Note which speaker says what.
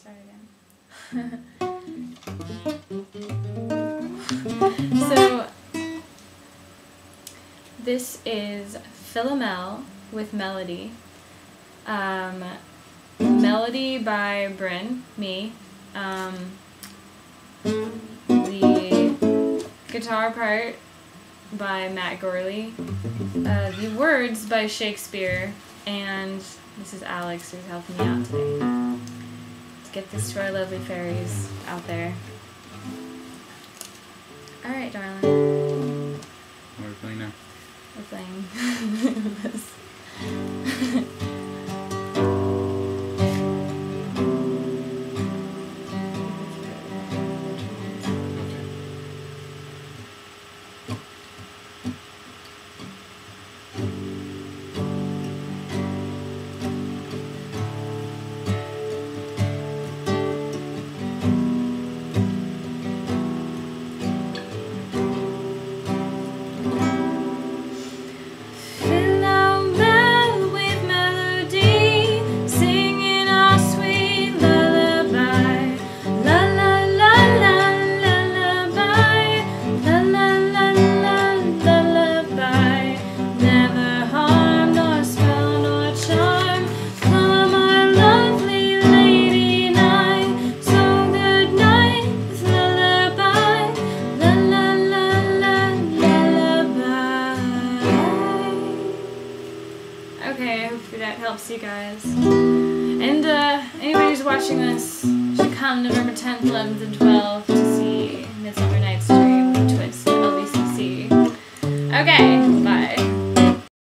Speaker 1: start again. so, this is Philomel with Melody. Um, Melody by Bryn, me. Um, the guitar part by Matt Gorley. Uh, the words by Shakespeare. And this is Alex who's helping me out today. Get this to our lovely fairies out there. Alright, darling.
Speaker 2: What are we playing now?
Speaker 1: We're playing this.
Speaker 2: Okay,
Speaker 1: I hope that helps you guys. And uh, anybody who's watching this should come November 10th, 11th, and 12th to see Midsummer Night's Dream Twist at LBCC. Okay.